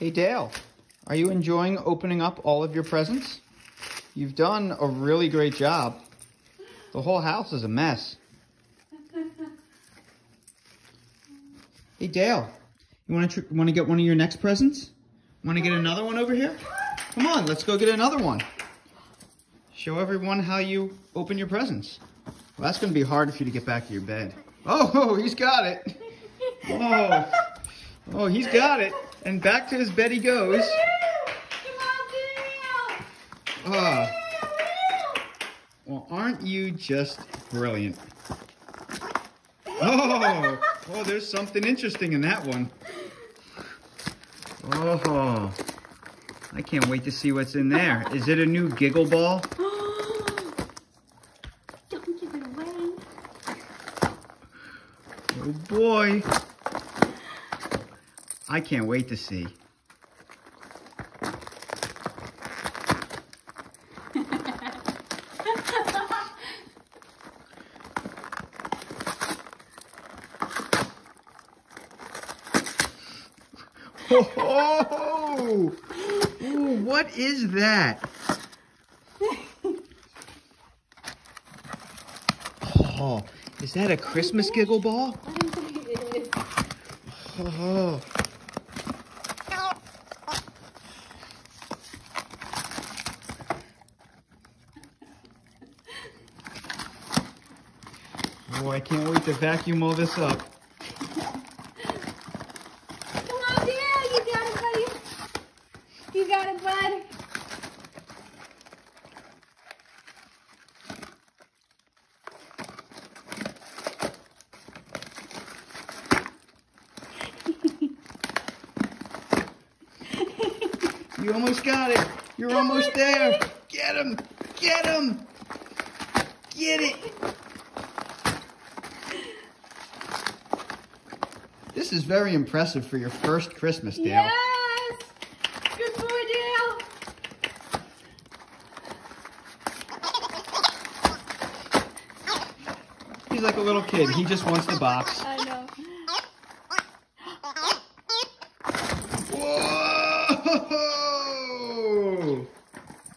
Hey Dale, are you enjoying opening up all of your presents? You've done a really great job. The whole house is a mess. Hey Dale, you want to want to get one of your next presents? Want to get another one over here? Come on, let's go get another one. Show everyone how you open your presents. Well, that's going to be hard for you to get back to your bed. Oh, he's got it. Oh, oh, he's got it. And back to his bed he goes. Ah. Well, aren't you just brilliant? Oh, oh, there's something interesting in that one. Oh, I can't wait to see what's in there. Is it a new giggle ball? Don't give it away. Oh boy. I can't wait to see. Oh, Ooh, what is that? Oh, is that a Christmas giggle ball? I think it is. Oh. Oh, I can't wait to vacuum all this up. Come on, Dale. You got it, buddy. You got it, bud. You almost got it. You're almost there. Get him. Get him. Get it. This is very impressive for your first Christmas, Dale. Yes. Good boy, Dale. He's like a little kid. He just wants the box. I know.